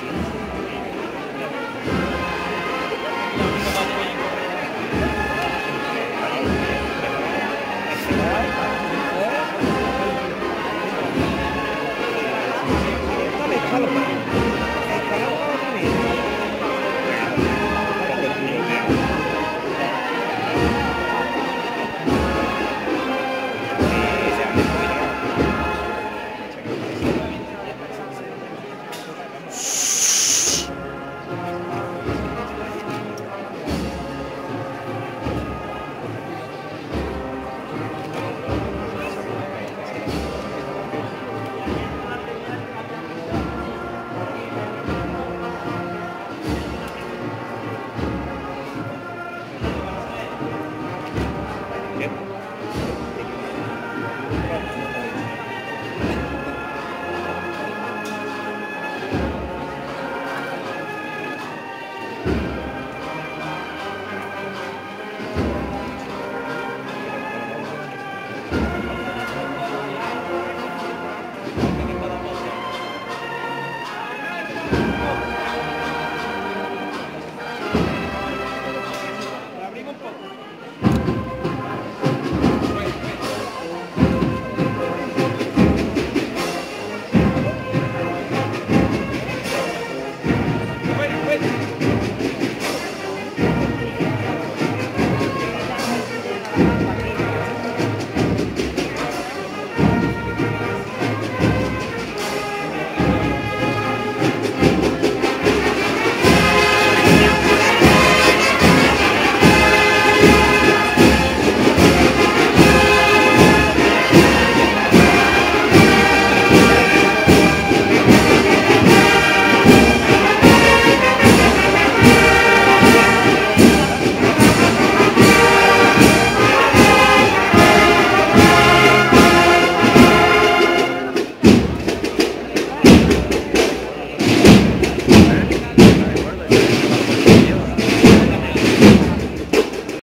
season.